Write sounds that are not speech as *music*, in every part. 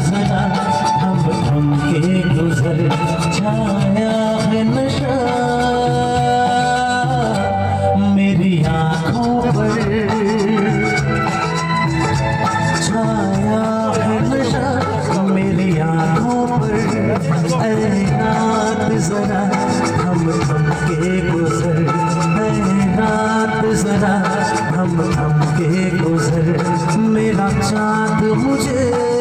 हम थम के गुजर छाया है नशा मेरी आँखों पर छाया है नशा मेरी आँखों पर ऐ रात हम थम के गुजर रात जरा हम थम के गुजर मेरा चाँद मुझे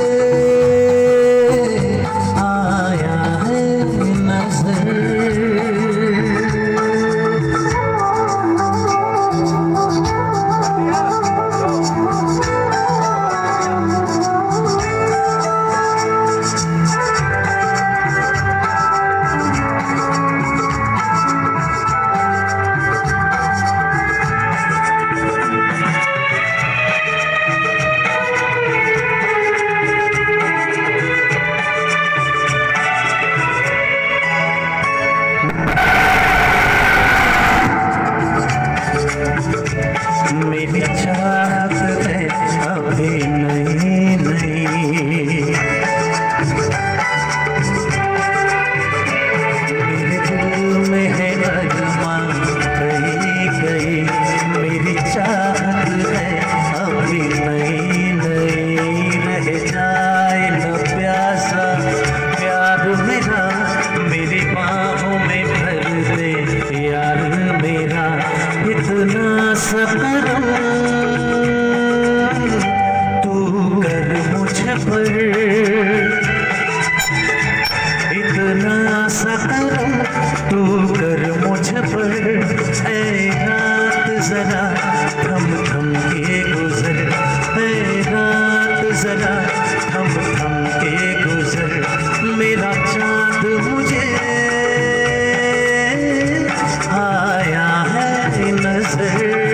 नज़र *laughs*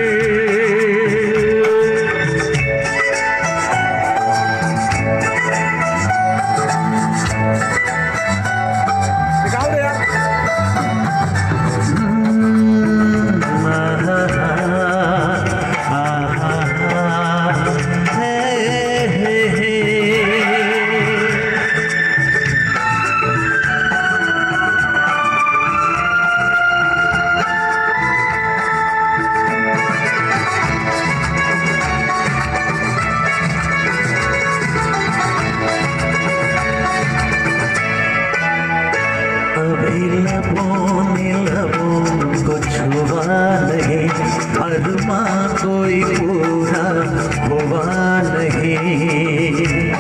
कोई पूरा हुआ नहीं।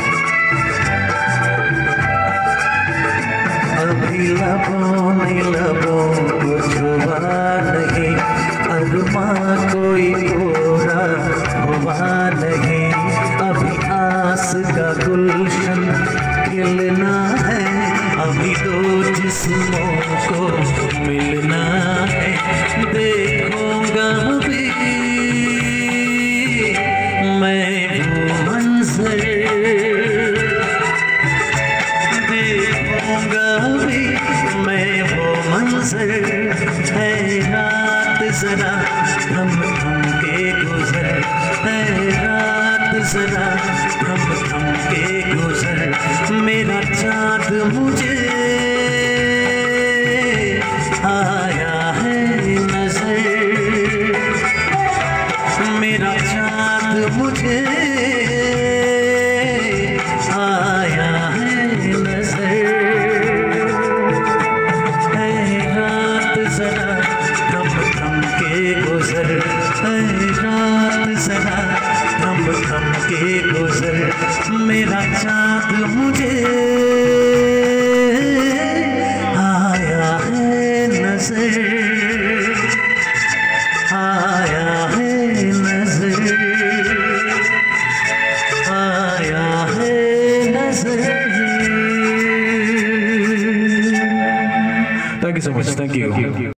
अभी लबों ने लबों को छुआ नहीं। अरमा कोई पूरा हुआ नहीं। अभी आस का गुलशन खिलना है। अभी दो जिस्मों को देखूँगा भी मैं वो मंजर, है रात जरा हम थम के गुजर, है रात जरा थम गुजर रात जरा थम थम के गुजर, मेरा चाँद मुझे आया है नज़र, आया है नज़र, आया है नज़र। Thank you so much thank you